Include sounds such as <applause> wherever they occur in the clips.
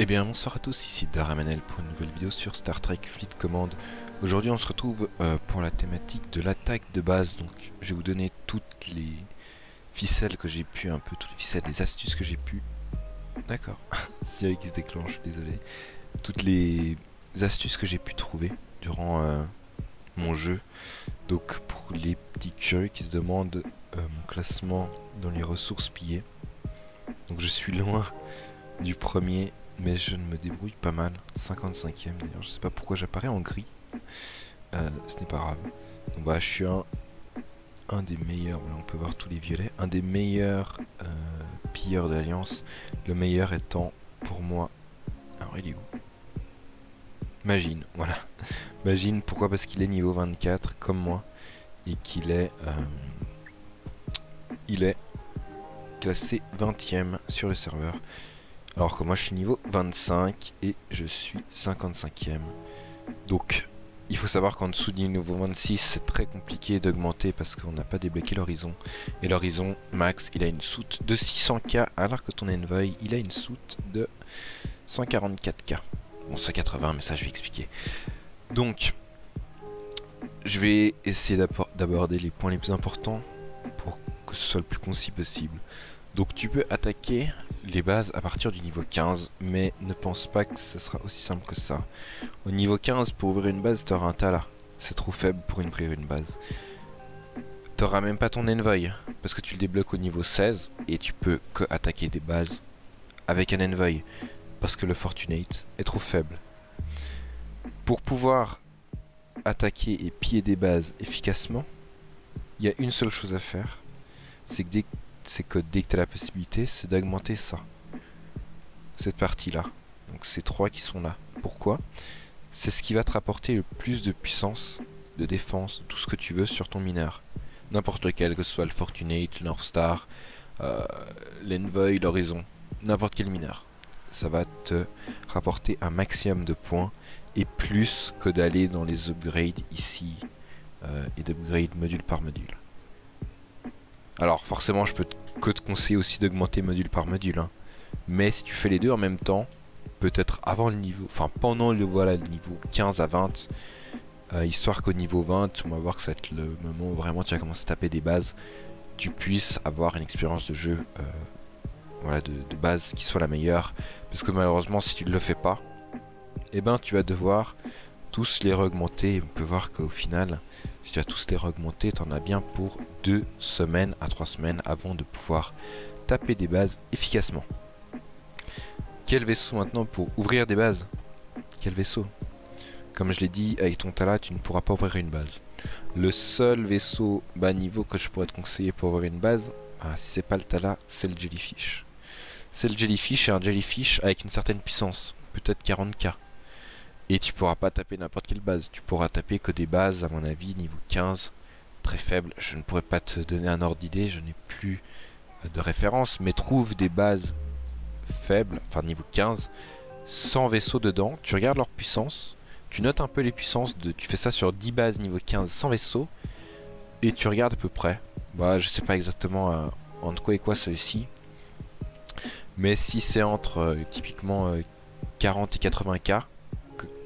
Eh bien bonsoir à tous, ici Daramanel pour une nouvelle vidéo sur Star Trek Fleet Command. Aujourd'hui on se retrouve euh, pour la thématique de l'attaque de base, donc je vais vous donner toutes les ficelles que j'ai pu, un peu toutes les ficelles, les astuces que j'ai pu... D'accord, <laughs> Siri qui se déclenche, désolé. Toutes les astuces que j'ai pu trouver durant euh, mon jeu. Donc pour les petits curieux qui se demandent euh, mon classement dans les ressources pillées. Donc je suis loin du premier mais je me débrouille pas mal. 55ème d'ailleurs, je sais pas pourquoi j'apparais en gris. Euh, ce n'est pas grave. Donc bah je suis un, un des meilleurs, on peut voir tous les violets, un des meilleurs euh, pilleurs d'Alliance. Le meilleur étant pour moi... Alors il est où? Magine, voilà. <laughs> Magine, pourquoi? Parce qu'il est niveau 24 comme moi. Et qu'il est... Euh, il est classé 20ème sur le serveur. Alors que moi je suis niveau 25 et je suis 55ème. Donc il faut savoir qu'en dessous du niveau 26 c'est très compliqué d'augmenter parce qu'on n'a pas débloqué l'horizon. Et l'horizon max il a une soute de 600k alors que ton envoy il a une soute de 144k. Bon 180 mais ça je vais expliquer. Donc je vais essayer d'aborder les points les plus importants pour que ce soit le plus concis possible. Donc tu peux attaquer les bases à partir du niveau 15, mais ne pense pas que ce sera aussi simple que ça. Au niveau 15, pour ouvrir une base, tu auras un Tala. C'est trop faible pour ouvrir une base. Tu n'auras même pas ton Envoy, parce que tu le débloques au niveau 16, et tu peux que attaquer des bases avec un Envoy, parce que le Fortunate est trop faible. Pour pouvoir attaquer et piller des bases efficacement, il y a une seule chose à faire, c'est que dès c'est que dès que tu as la possibilité, c'est d'augmenter ça. Cette partie-là. Donc ces trois qui sont là. Pourquoi? C'est ce qui va te rapporter le plus de puissance, de défense, tout ce que tu veux sur ton mineur. N'importe lequel, que ce soit le Fortunate, le North Star, euh, l'Envoy, l'Horizon. N'importe quel mineur. Ça va te rapporter un maximum de points et plus que d'aller dans les upgrades ici euh, et d'upgrade module par module. Alors forcément je peux que te conseiller aussi d'augmenter module par module. Hein. Mais si tu fais les deux en même temps, peut-être avant le niveau, enfin pendant le voilà le niveau 15 à 20, euh, histoire qu'au niveau 20, on va voir que ça va être le moment où vraiment tu vas commencer à taper des bases, tu puisses avoir une expérience de jeu euh, voilà, de, base qui soit la meilleure. Parce que malheureusement si tu ne le fais pas, eh ben tu vas devoir tous les augmenter. On peut voir qu'au final, si tu as tous les augmentés, tu en as bien pour 2 semaines à 3 semaines avant de pouvoir taper des bases efficacement. Quel vaisseau maintenant pour ouvrir des bases? Quel vaisseau? Comme je l'ai dit, avec ton Tala, tu ne pourras pas ouvrir une base. Le seul vaisseau bas niveau que je pourrais te conseiller pour ouvrir une base, ah, si c'est pas le Tala, c'est le Jellyfish. C'est le Jellyfish et un Jellyfish avec une certaine puissance, peut-être 40k. Et tu pourras pas taper n'importe quelle base. Tu pourras taper que des bases, à mon avis, niveau 15, très faible. Je ne pourrais pas te donner un ordre d'idée, je n'ai plus euh, de référence. Mais trouve des bases faibles, enfin niveau 15, sans vaisseau dedans. Tu regardes leur puissance. Tu notes un peu les puissances. Tu fais ça sur 10 bases niveau 15 sans vaisseau. Et tu regardes à peu près. Bah, je sais pas exactement euh, entre quoi et quoi ceci. Mais si c'est entre euh, typiquement 40 et 80k,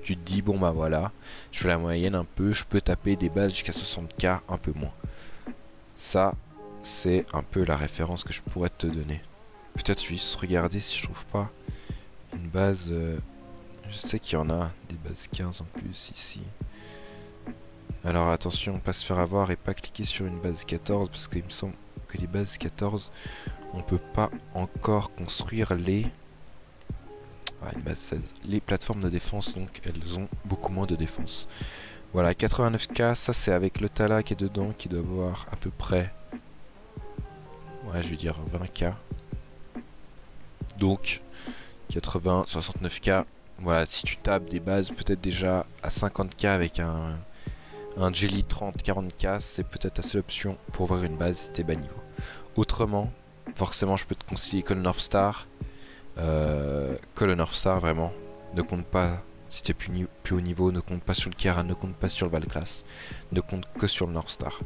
tu te dis bon bah voilà, je fais la moyenne un peu, je peux taper des bases jusqu'à 60k un peu moins. Ça, c'est un peu la référence que je pourrais te donner. Peut-être juste regarder si je trouve pas une base... Euh, je sais qu'il y en a des bases 15 en plus ici. Alors attention, pas se faire avoir et pas cliquer sur une base 14 parce qu'il me semble que les bases 14, on peut pas encore construire les une base 16. Les plateformes de défense, donc, elles ont beaucoup moins de défense. Voilà, 89k, ça c'est avec le Tala qui est dedans, qui doit avoir à peu près... Ouais, je vais dire 20k. Donc, 80, 69k. Voilà, si tu tapes des bases peut-être déjà à 50k avec un, Jelly 30, 40k, c'est peut-être la seule option pour voir une base si t'es bas niveau. Autrement, forcément je peux te conseiller que le North Star, euh, que le North Star vraiment ne compte pas si tu es plus, plus, haut niveau, ne compte pas sur le Kiara, ne compte pas sur le Valclass, ne compte que sur le North Star.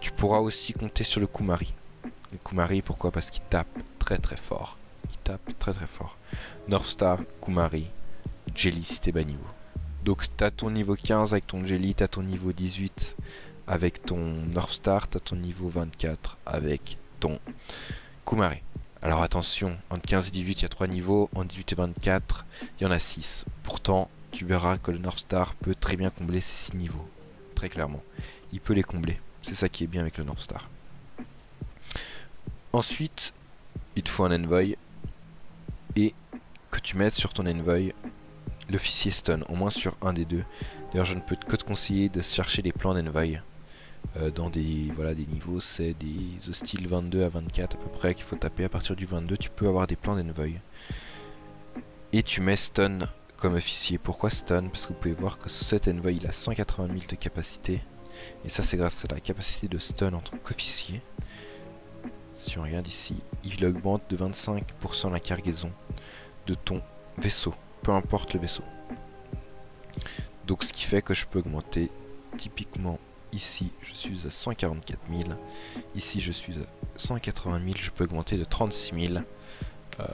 Tu pourras aussi compter sur le Kumari. Le Kumari, pourquoi? Parce qu'il tape très très fort. il tape très très fort. North Star, Kumari, Jelly si t'es bas niveau. Donc t'as ton niveau 15 avec ton Jelly, t'as ton niveau 18 avec ton North Star, t'as ton niveau 24 avec ton Kumari. Alors attention, entre 15 et 18 il y a 3 niveaux, entre 18 et 24 il y en a 6. Pourtant tu verras que le North Star peut très bien combler ces 6 niveaux. Très clairement. Il peut les combler. C'est ça qui est bien avec le North Star. Ensuite, il te faut un envoy et que tu mettes sur ton envoy l'officier stun, au moins sur un des deux. D'ailleurs, je ne peux que te conseiller de chercher les plans d'envoy dans des, voilà, des niveaux, c'est des hostiles 22 à 24 à peu près qu'il faut taper. À partir du 22, tu peux avoir des plans d'envoy. Et tu mets stun comme officier. Pourquoi stun? Parce que vous pouvez voir que cet envoy il a 180 000 de capacité. Et ça c'est grâce à la capacité de stun en tant qu'officier. Si on regarde ici, il augmente de 25% la cargaison de ton vaisseau. Peu importe le vaisseau. Donc ce qui fait que je peux augmenter typiquement ici je suis à 144 000. Ici je suis à 180 000. Je peux augmenter de 36 000 euh,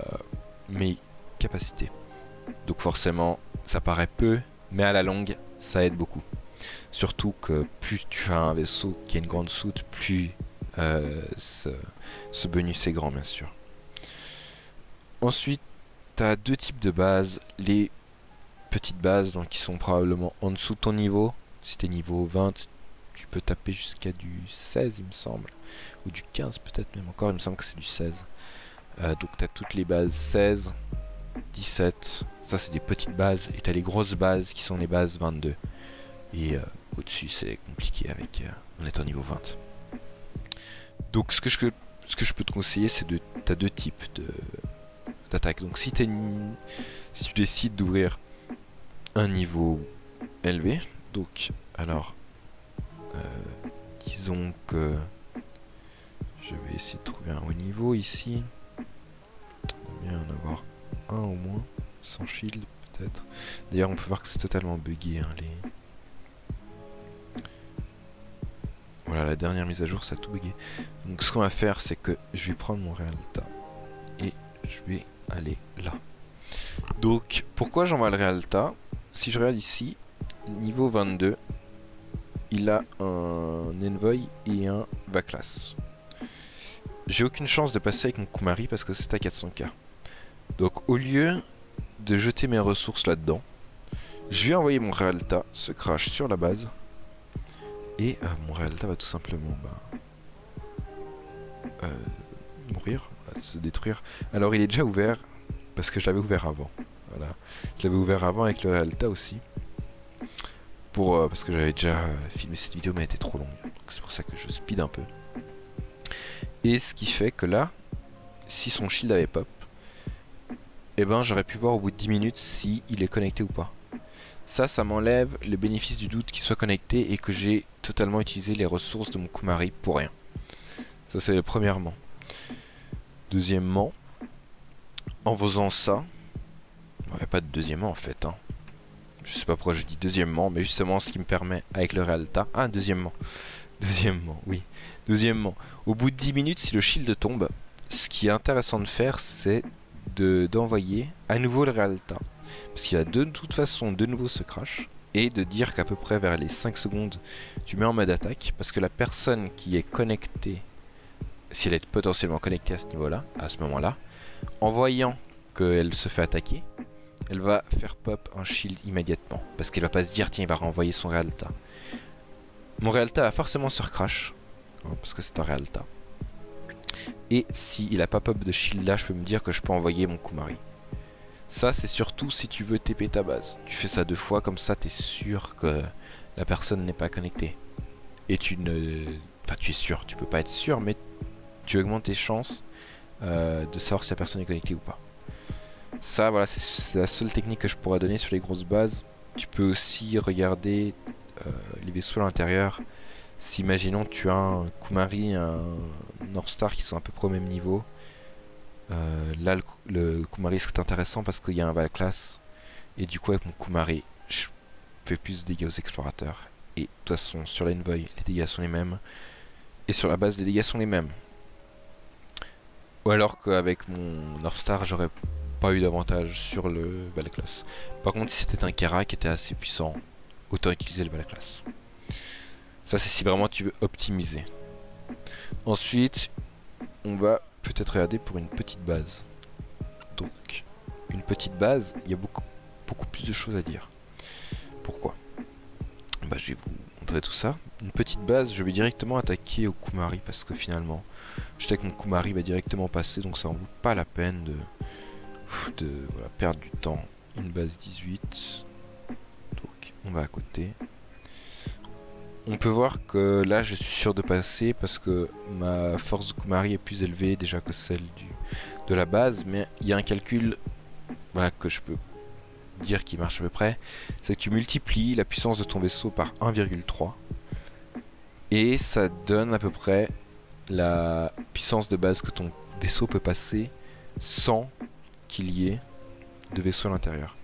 mes capacités. Donc forcément, ça paraît peu, mais à la longue, ça aide beaucoup. Surtout que plus tu as un vaisseau qui a une grande soute, plus euh, ce, bonus est grand, bien sûr. Ensuite, tu as deux types de bases. Les petites bases, donc qui sont probablement en dessous de ton niveau. Si tu es niveau 20, tu peux taper jusqu'à du 16, il me semble. Ou du 15 peut-être même encore, il me semble que c'est du 16. Euh, donc tu as toutes les bases 16, 17. Ça, c'est des petites bases. Et t'as les grosses bases qui sont les bases 22. Et euh, au-dessus, c'est compliqué avec euh, en étant niveau 20. Donc, ce que je, ce que je peux te conseiller, c'est de. T'as deux types de d'attaque. Donc, si, es si tu décides d'ouvrir un niveau élevé, donc, alors, disons que je vais essayer de trouver un haut niveau ici. On bien en avoir un au moins, sans shield peut-être. D'ailleurs on peut voir que c'est totalement buggé hein, les... Voilà la dernière mise à jour ça a tout bugué. Donc ce qu'on va faire c'est que je vais prendre mon Realta et je vais aller là. Donc pourquoi j'envoie le Realta Si je regarde ici, niveau 22, il a un Envoy et un Vaclass. J'ai aucune chance de passer avec mon Kumari parce que c'est à 400k. Donc au lieu de jeter mes ressources là-dedans, je vais envoyer mon Realta se crash sur la base. Et euh, mon Realta va tout simplement bah, euh, mourir, se détruire. Alors il est déjà ouvert parce que je l'avais ouvert avant. Voilà. Je l'avais ouvert avant avec le Realta aussi. Pour, euh, parce que j'avais déjà filmé cette vidéo mais elle était trop longue. C'est pour ça que je speed un peu. Et ce qui fait que là, si son shield avait pop, eh ben j'aurais pu voir au bout de 10 minutes si il est connecté ou pas. Ça, ça m'enlève le bénéfice du doute qu'il soit connecté et que j'ai totalement utilisé les ressources de mon Kumari pour rien. Ça, c'est le premièrement. Deuxièmement, en faisant ça, il n'y a pas de deuxièmement en fait. Hein. Je sais pas pourquoi je dis deuxièmement, mais justement ce qui me permet avec le Realta. Ah, deuxièmement. <laughs> Deuxièmement, oui. Deuxièmement, au bout de 10 minutes, si le shield tombe, ce qui est intéressant de faire, c'est d'envoyer à nouveau le Realta. Parce qu'il va de toute façon de nouveau se crash. Et de dire qu'à peu près vers les 5 secondes, tu mets en mode attaque. Parce que la personne qui est connectée, si elle est potentiellement connectée à ce niveau-là, à ce moment-là, en voyant qu'elle se fait attaquer, elle va faire pop un shield immédiatement. Parce qu'elle va pas se dire, tiens, il va renvoyer son Realta. Mon Realta va forcément se recrash. Hein, parce que c'est un Realta. Et s'il a pas pop de shield là, je peux me dire que je peux envoyer mon Kumari. Ça, c'est surtout si tu veux TP ta base. Tu fais ça deux fois, comme ça, tu es sûr que la personne n'est pas connectée. Et tu ne... Enfin, tu es sûr, tu peux pas être sûr, mais tu augmentes tes chances euh, de savoir si la personne est connectée ou pas. Ça, voilà, c'est la seule technique que je pourrais donner sur les grosses bases. Tu peux aussi regarder euh, les vaisseaux à l'intérieur si imaginons tu as un Kumari, un North Star qui sont à peu près au même niveau, euh, là le, Kumari serait intéressant parce qu'il y a un Val classe et du coup avec mon Kumari je fais plus de dégâts aux explorateurs et de toute façon sur l'Envoy les dégâts sont les mêmes et sur la base les dégâts sont les mêmes. Ou alors qu'avec mon North Star, j'aurais pas eu d'avantage sur le Balaclass. Par contre, si c'était un Kera qui était assez puissant, autant utiliser le Balaclass. Ça, c'est si vraiment tu veux optimiser. Ensuite, on va peut-être regarder pour une petite base. Donc, une petite base, il y a beaucoup, beaucoup plus de choses à dire. Pourquoi? Bah, Je vais vous montrer tout ça. Une petite base, je vais directement attaquer au Kumari parce que finalement, je sais que mon Kumari va directement passer, donc ça en vaut pas la peine de, de perdre du temps. Une base 18. Donc, on va à côté. On peut voir que là je suis sûr de passer parce que ma force de Kumari est plus élevée déjà que celle du, de la base, mais il y a un calcul que je peux dire qui marche à peu près, c'est que tu multiplies la puissance de ton vaisseau par 1,3 et ça donne à peu près la puissance de base que ton vaisseau peut passer sans qu'il y ait de vaisseau à l'intérieur.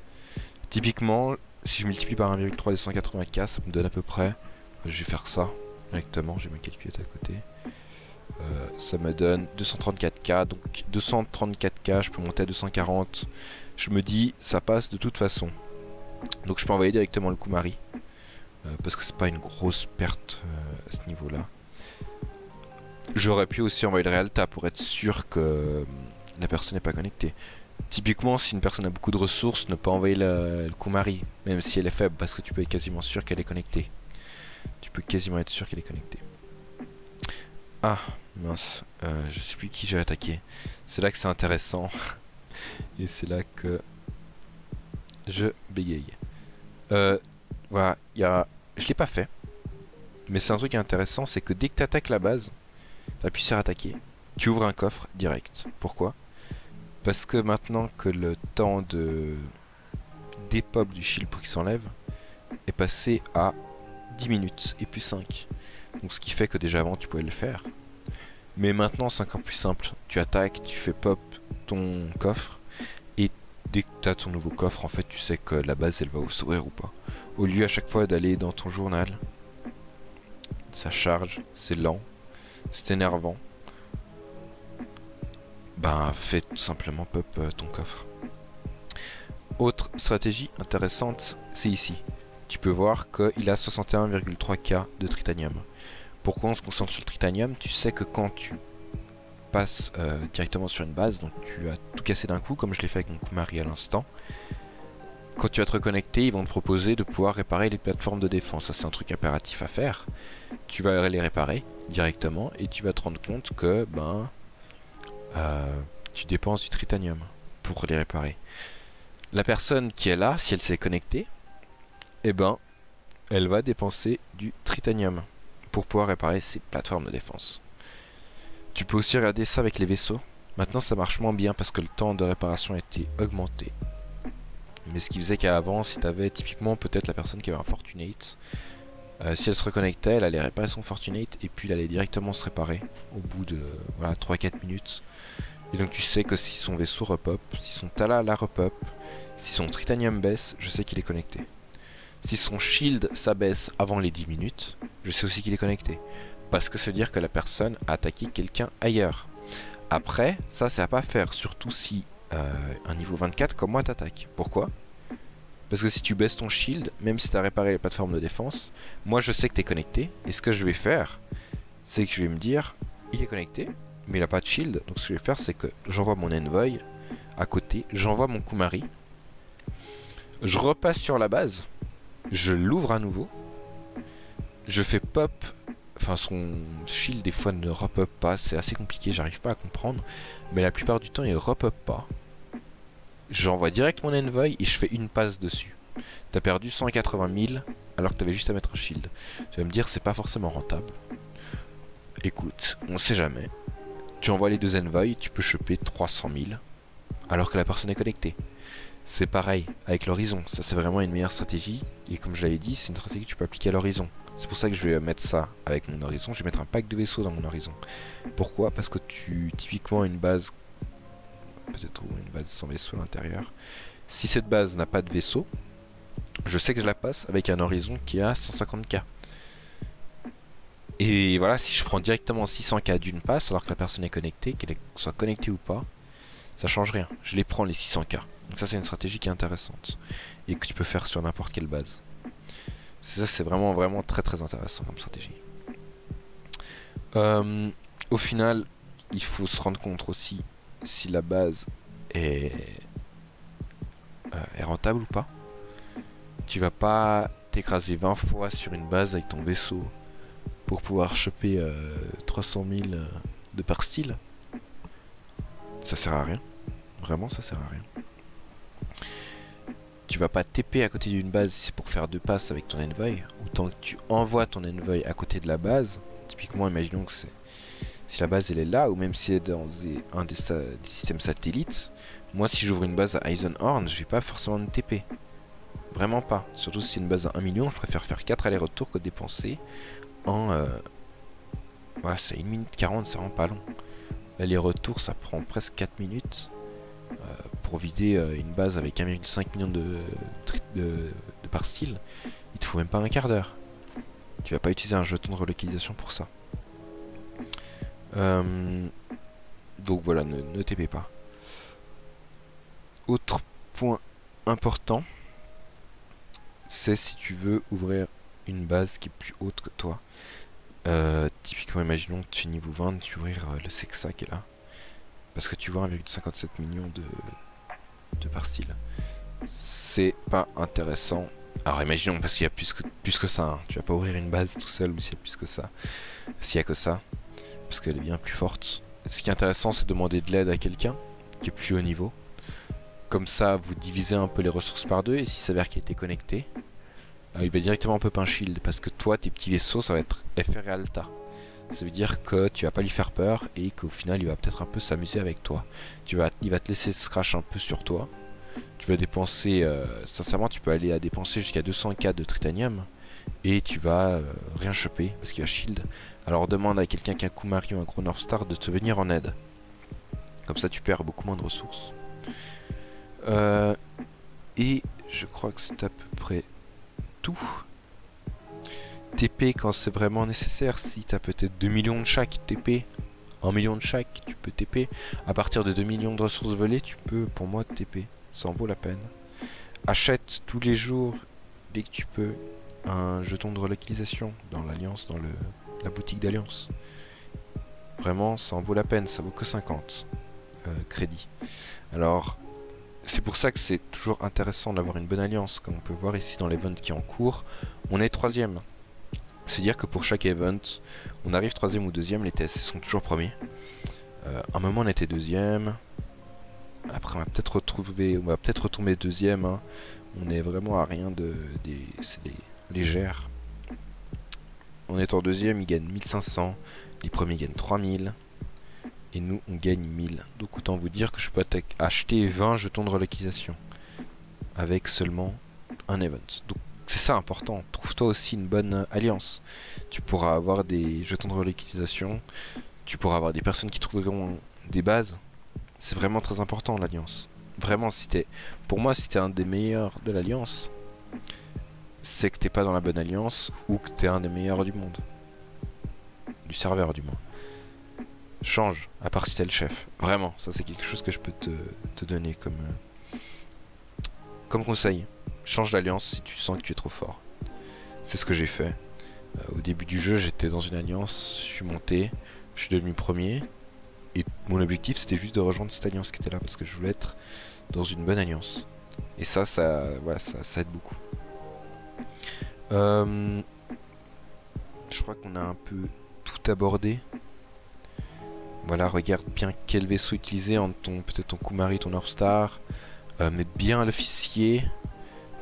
Typiquement, si je multiplie par 1,3 des 180K, ça me donne à peu près je vais faire ça directement, j'ai ma calculette à côté. Euh, ça me donne 234K, donc 234K, je peux monter à 240. Je me dis, ça passe de toute façon. Donc je peux envoyer directement le Kumari. Euh, parce que c'est pas une grosse perte euh, à ce niveau-là. J'aurais pu aussi envoyer le Realta pour être sûr que la personne n'est pas connectée. Typiquement, si une personne a beaucoup de ressources, ne pas envoyer le Kumari, même si elle est faible, parce que tu peux être quasiment sûr qu'elle est connectée. Tu peux quasiment être sûr qu'il est connecté. Ah, mince. Euh, je sais plus qui j'ai attaqué. C'est là que c'est intéressant. <laughs> Et c'est là que je bégaye. Euh, voilà, y a... je l'ai pas fait. Mais c'est un truc intéressant, c'est que dès que tu attaques la base, tu pu à attaquer. Tu ouvres un coffre direct. Pourquoi? Parce que maintenant que le temps de dépop du shield pour qu'il s'enlève est passé à 10 minutes et puis 5. Donc ce qui fait que déjà avant tu pouvais le faire. Mais maintenant c'est encore plus simple. Tu attaques, tu fais pop ton coffre et dès que tu as ton nouveau coffre en fait tu sais que la base elle va s'ouvrir ou pas. Au lieu à chaque fois d'aller dans ton journal, ça charge, c'est lent, c'est énervant. Ben fais tout simplement pop euh, ton coffre. Autre stratégie intéressante, c'est ici tu peux voir qu'il a 61,3K de tritanium. Pourquoi on se concentre sur le tritanium? Tu sais que quand tu passes euh, directement sur une base, donc tu as tout cassé d'un coup, comme je l'ai fait avec mon Kumari à l'instant, quand tu vas te reconnecter, ils vont te proposer de pouvoir réparer les plateformes de défense. Ça, c'est un truc impératif à faire. Tu vas les réparer directement et tu vas te rendre compte que ben, euh, tu dépenses du tritanium pour les réparer. La personne qui est là, si elle s'est connectée, eh ben, elle va dépenser du tritanium pour pouvoir réparer ses plateformes de défense. Tu peux aussi regarder ça avec les vaisseaux. Maintenant, ça marche moins bien parce que le temps de réparation a été augmenté. Mais ce qui faisait qu'avant, si tu avais typiquement peut-être la personne qui avait un Fortunate, euh, si elle se reconnectait, elle allait réparer son Fortunate et puis elle allait directement se réparer au bout de voilà, 3-4 minutes. Et donc tu sais que si son vaisseau repop, si son Tala la repop, si son Tritanium baisse, je sais qu'il est connecté. Si son shield s'abaisse avant les 10 minutes, je sais aussi qu'il est connecté. Parce que ça veut dire que la personne a attaqué quelqu'un ailleurs. Après, ça c'est à pas faire, surtout si euh, un niveau 24 comme moi t'attaque. Pourquoi? Parce que si tu baisses ton shield, même si tu as réparé les plateformes de défense, moi je sais que tu es connecté, et ce que je vais faire, c'est que je vais me dire, il est connecté, mais il n'a pas de shield, donc ce que je vais faire c'est que j'envoie mon Envoy à côté, j'envoie mon Kumari, je repasse sur la base, je l'ouvre à nouveau. Je fais pop. Enfin, son shield des fois ne repop pas. C'est assez compliqué, j'arrive pas à comprendre. Mais la plupart du temps, il repop pas. J'envoie direct mon envoy et je fais une passe dessus. T'as perdu 180 000 alors que t'avais juste à mettre un shield. Tu vas me dire, c'est pas forcément rentable. Écoute, on sait jamais. Tu envoies les deux envoys, tu peux choper 300 000 alors que la personne est connectée. C'est pareil avec l'horizon, ça c'est vraiment une meilleure stratégie. Et comme je l'avais dit, c'est une stratégie que tu peux appliquer à l'horizon. C'est pour ça que je vais mettre ça avec mon horizon. Je vais mettre un pack de vaisseaux dans mon horizon. Pourquoi? Parce que tu, typiquement, une base, peut-être une base sans vaisseau à l'intérieur. Si cette base n'a pas de vaisseau, je sais que je la passe avec un horizon qui a 150k. Et voilà, si je prends directement 600k d'une passe, alors que la personne est connectée, qu'elle soit connectée ou pas, ça change rien. Je les prends les 600k. Donc ça c'est une stratégie qui est intéressante. Et que tu peux faire sur n'importe quelle base. Ça c'est vraiment vraiment très très intéressant comme stratégie. Euh, au final, il faut se rendre compte aussi si la base est, euh, est rentable ou pas. Tu vas pas t'écraser 20 fois sur une base avec ton vaisseau pour pouvoir choper 300 euh, 000 de par style. Ça sert à rien. Vraiment, ça sert à rien. Tu vas pas TP à côté d'une base si c'est pour faire deux passes avec ton envoy. Autant que tu envoies ton envoy à côté de la base. Typiquement, imaginons que c'est si la base elle est là, ou même si elle est dans un des, systèmes satellites, moi si j'ouvre une base à Eisenhorn, je vais pas forcément me TP. Vraiment pas. Surtout si c'est une base à 1 million, je préfère faire 4 allers-retours que dépenser en... Euh... C'est 1 minute 40, c'est vraiment pas long. L'aller-retour, ça prend presque 4 minutes. Euh, pour vider euh, une base avec 1,5 million de, de, de, par style, il te faut même pas un quart d'heure. Tu vas pas utiliser un jeton de relocalisation pour ça. Donc voilà, ne, ne pas. Autre point important, c'est si tu veux ouvrir une base qui est plus haute que toi. Euh, typiquement, imaginons que tu es niveau 20, tu ouvrir euh, le Sexa qui est là. Parce que tu vois 1,57 million de, de par style. C'est pas intéressant. Alors imaginons, parce qu'il y a plus que, plus que ça. Hein. Tu vas pas ouvrir une base tout seul s'il y a plus que ça. S'il y a que ça parce qu'elle est bien plus forte. Ce qui est intéressant, c'est de demander de l'aide à quelqu'un qui est plus haut niveau. Comme ça, vous divisez un peu les ressources par deux, et s'il s'avère qu'il était connecté, euh, il va directement pop un shield, parce que toi, tes petits vaisseaux, ça va être FR et Alta. Ça veut dire que tu vas pas lui faire peur, et qu'au final, il va peut-être un peu s'amuser avec toi. Il va te laisser scratch un peu sur toi. Tu vas dépenser, euh, sincèrement, tu peux aller à dépenser jusqu'à 200k de tritanium, et tu vas euh, rien choper, parce qu'il va shield. Alors demande à quelqu'un qui a un Kumari ou un gros North Star de te venir en aide. Comme ça tu perds beaucoup moins de ressources. Euh, et je crois que c'est à peu près tout. TP quand c'est vraiment nécessaire. Si tu as peut-être 2 millions de chaque TP, 1 million de chaque, tu peux TP. À partir de 2 millions de ressources volées, tu peux pour moi TP. Ça en vaut la peine. Achète tous les jours, dès que tu peux, un jeton de relocalisation dans l'alliance, dans le la boutique d'Alliance. Vraiment, ça en vaut la peine, ça vaut que 50 euh, crédits. Alors, c'est pour ça que c'est toujours intéressant d'avoir une bonne alliance. Comme on peut voir ici dans l'event qui est en cours, on est troisième. C'est-à-dire que pour chaque event, on arrive troisième ou deuxième, les tests sont toujours premiers. Euh, un moment on était deuxième. Après on va peut-être retrouver, on va peut-être retomber deuxième. Hein. On est vraiment à rien de, des, c'est des légères en étant deuxième, il gagne 1500. Les premiers gagnent 3000. Et nous, on gagne 1000. Donc autant vous dire que je peux acheter 20 jetons de relocalisation. Avec seulement un event. Donc c'est ça important. Trouve-toi aussi une bonne alliance. Tu pourras avoir des jetons de relocalisation. Tu pourras avoir des personnes qui trouveront des bases. C'est vraiment très important l'alliance. Vraiment, si t'es, pour moi, si t'es un des meilleurs de l'alliance, c'est que t'es pas dans la bonne alliance ou que t'es un des meilleurs du monde. Du serveur du moins. Change, à part si t'es le chef. Vraiment, ça c'est quelque chose que je peux te, donner comme, euh, comme conseil. Change d'alliance si tu sens que tu es trop fort. C'est ce que j'ai fait. Euh, au début du jeu, j'étais dans une alliance, je suis monté, je suis devenu premier. Et mon objectif c'était juste de rejoindre cette alliance qui était là parce que je voulais être dans une bonne alliance. Et ça, ça, voilà, ça aide beaucoup. Euh, je crois qu'on a un peu tout abordé. Voilà, regarde bien quel vaisseau utiliser en ton peut-être ton Kumari, ton North Star. Euh, mets bien l'officier.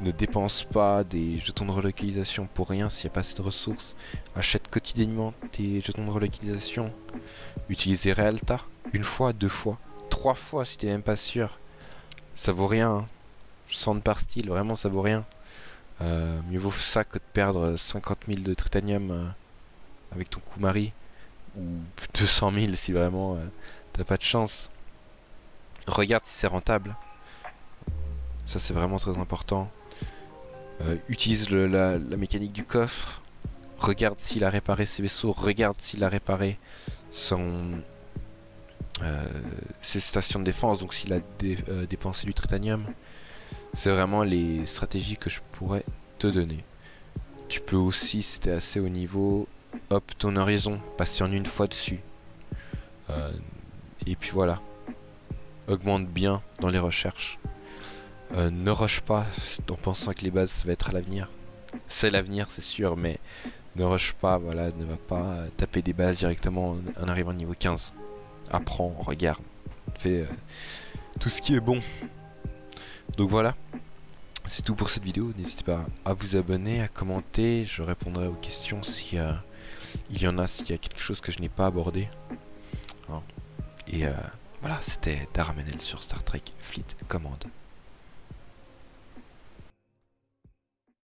Ne dépense pas des jetons de relocalisation pour rien s'il n'y a pas assez de ressources. Achète quotidiennement tes jetons de relocalisation. Utilise des Realta. Une fois, deux fois, trois fois si t'es même pas sûr. Ça vaut rien. 100 hein. par style, vraiment ça vaut rien. Euh, mieux vaut ça que de perdre 50 000 de tritanium euh, avec ton Kumari ou 200 000 si vraiment euh, t'as pas de chance. Regarde si c'est rentable. Ça c'est vraiment très important. utilise la, mécanique du coffre. regarde s'il a réparé ses vaisseaux, regarde s'il a réparé son, euh, ses stations de défense, donc s'il a euh, dépensé du tritanium. C'est vraiment les stratégies que je pourrais te donner. Tu peux aussi, si t'es assez haut niveau, hop, ton horizon, passer en une fois dessus. Euh, et puis voilà. Augmente bien dans les recherches. ne rush pas en pensant que les bases ça va être à l'avenir. C'est l'avenir, c'est sûr, mais ne rush pas, voilà, ne va pas taper des bases directement en arrivant au niveau 15 apprends, regarde, fais euh, tout ce qui est bon. Donc voilà, c'est tout pour cette vidéo. N'hésitez pas à vous abonner, à commenter. Je répondrai aux questions si euh, il y en a, s'il y a quelque chose que je n'ai pas abordé. Hein. Et euh, voilà, c'était Daramenel sur Star Trek Fleet Command.